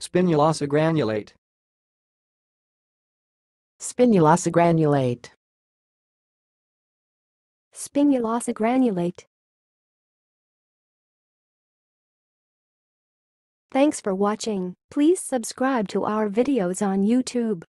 Spinulosa granulate. Spinulosa granulate. Spinulosa granulate. Thanks for watching. Please subscribe to our videos on YouTube.